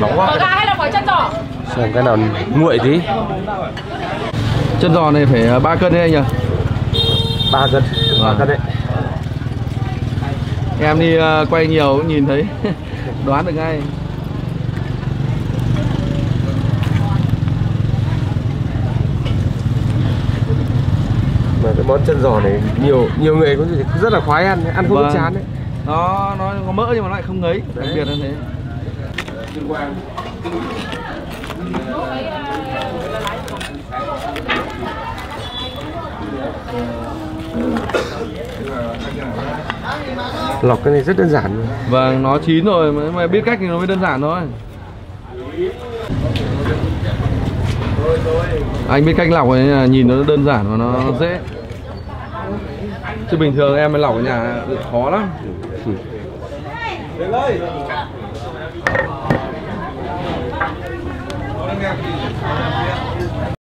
nóng quá gà hay là phở chân giò? xem cái nào nguội tí Chân giò này phải 3 cân đấy anh nhỉ? ba cân ba Vâng. cân đấy Em đi ờ, quay nhiều cũng nhìn thấy đoán được ngay. Mà cái món chân giò này nhiều nhiều người cũng rất là khoái ăn ăn không Vâng. chán đấy Nó nó có mỡ nhưng mà nó lại không ngấy, đặc biệt là thế. lọc cái này rất đơn giản Vâng, nó chín rồi mà biết cách thì nó mới đơn giản thôi anh biết cách lọc ấy nhìn nó đơn giản và nó dễ. Chứ bình thường em mới lọc ở nhà khó lắm.